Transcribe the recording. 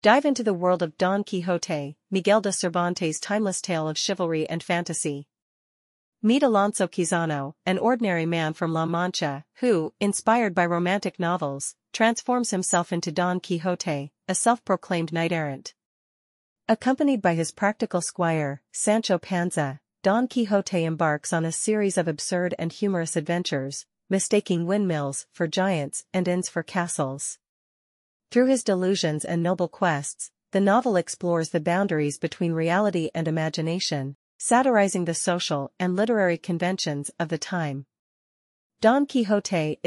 Dive into the world of Don Quixote, Miguel de Cervantes' timeless tale of chivalry and fantasy. Meet Alonso Quixano, an ordinary man from La Mancha, who, inspired by romantic novels, transforms himself into Don Quixote, a self-proclaimed knight-errant. Accompanied by his practical squire, Sancho Panza, Don Quixote embarks on a series of absurd and humorous adventures, mistaking windmills for giants and inns for castles. Through his delusions and noble quests, the novel explores the boundaries between reality and imagination, satirizing the social and literary conventions of the time. Don Quixote is